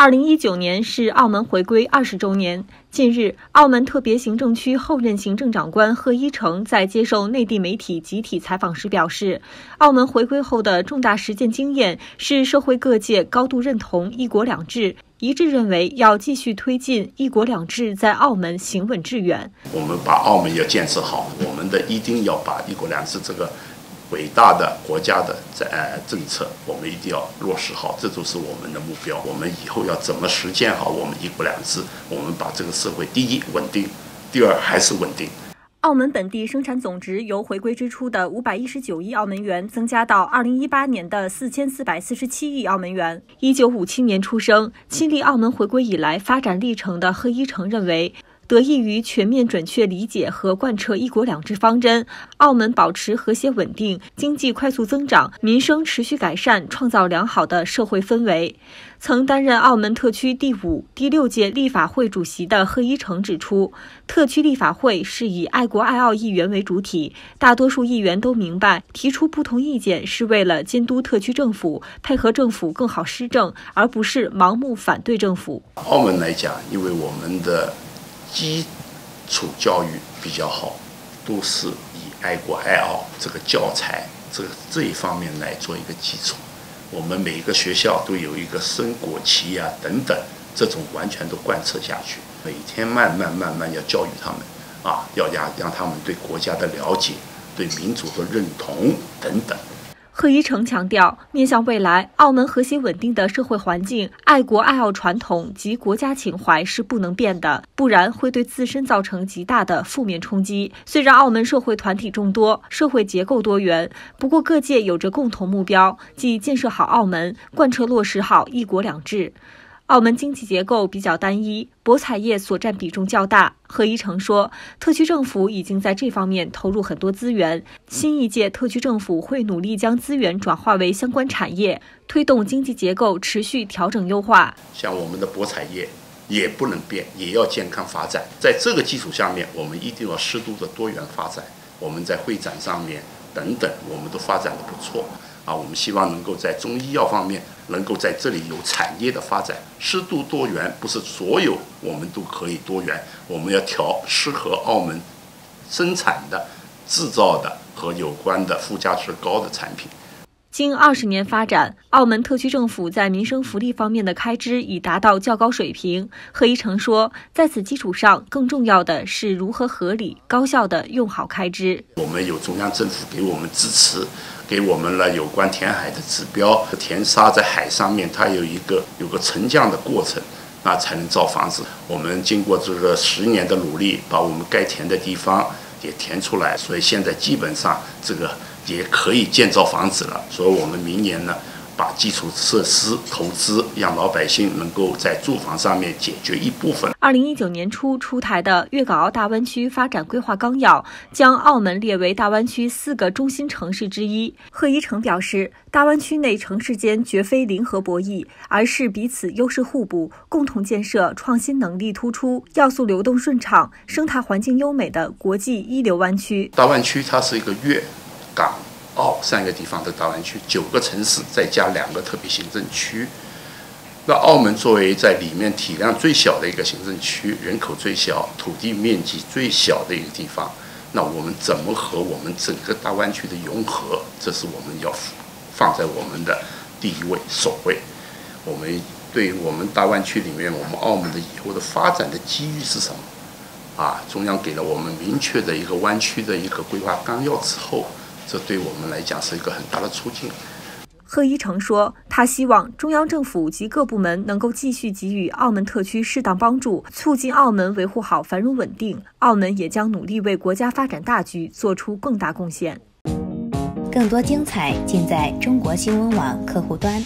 二零一九年是澳门回归二十周年。近日，澳门特别行政区后任行政长官贺一诚在接受内地媒体集体采访时表示，澳门回归后的重大实践经验是社会各界高度认同“一国两制”，一致认为要继续推进“一国两制”在澳门行稳致远。我们把澳门要建设好，我们的一定要把“一国两制”这个。伟大的国家的在政策，我们一定要落实好，这就是我们的目标。我们以后要怎么实践好我们一国两制？我们把这个社会，第一稳定，第二还是稳定。澳门本地生产总值由回归之初的五百一十九亿澳门元增加到二零一八年的四千四百四十七亿澳门元。一九五七年出生、亲历澳门回归以来发展历程的贺一诚认为。得益于全面准确理解和贯彻“一国两制”方针，澳门保持和谐稳定，经济快速增长，民生持续改善，创造良好的社会氛围。曾担任澳门特区第五、第六届立法会主席的贺一诚指出，特区立法会是以爱国爱澳议员为主体，大多数议员都明白，提出不同意见是为了监督特区政府，配合政府更好施政，而不是盲目反对政府。澳门来讲，因为我们的。基础教育比较好，都是以爱国爱澳这个教材，这个这一方面来做一个基础。我们每一个学校都有一个升国旗呀等等，这种完全都贯彻下去。每天慢慢慢慢要教育他们，啊，要让让他们对国家的了解，对民主的认同等等。贺一诚强调，面向未来，澳门和谐稳定的社会环境、爱国爱澳传统及国家情怀是不能变的，不然会对自身造成极大的负面冲击。虽然澳门社会团体众多，社会结构多元，不过各界有着共同目标，即建设好澳门，贯彻落实好“一国两制”。澳门经济结构比较单一，博彩业所占比重较大。何一成说，特区政府已经在这方面投入很多资源，新一届特区政府会努力将资源转化为相关产业，推动经济结构持续调整优化。像我们的博彩业也不能变，也要健康发展。在这个基础下面，我们一定要适度的多元发展。我们在会展上面等等，我们都发展的不错。啊，我们希望能够在中医药方面，能够在这里有产业的发展，适度多元，不是所有我们都可以多元，我们要调适合澳门生产的、制造的和有关的附加值高的产品。经二十年发展，澳门特区政府在民生福利方面的开支已达到较高水平。贺一成说，在此基础上，更重要的是如何合理、高效地用好开支。我们有中央政府给我们支持，给我们了有关填海的指标。填沙在海上面，它有一个有个沉降的过程，那才能造房子。我们经过这个十年的努力，把我们该填的地方也填出来，所以现在基本上这个。也可以建造房子了，所以我们明年呢，把基础设施投资，让老百姓能够在住房上面解决一部分。二零一九年初出台的《粤港澳大湾区发展规划纲要》将澳门列为大湾区四个中心城市之一。贺一诚表示，大湾区内城市间绝非零和博弈，而是彼此优势互补，共同建设创新能力突出、要素流动顺畅、生态环境优美的国际一流湾区。大湾区它是一个粤。澳三个地方的大湾区，九个城市再加两个特别行政区。那澳门作为在里面体量最小的一个行政区，人口最小、土地面积最小的一个地方，那我们怎么和我们整个大湾区的融合？这是我们要放在我们的第一位、首位。我们对于我们大湾区里面，我们澳门的以后的发展的机遇是什么？啊，中央给了我们明确的一个湾区的一个规划纲要之后。这对我们来讲是一个很大的促进。贺一诚说，他希望中央政府及各部门能够继续给予澳门特区适当帮助，促进澳门维护好繁荣稳定。澳门也将努力为国家发展大局做出更大贡献。更多精彩尽在中国新闻网客户端。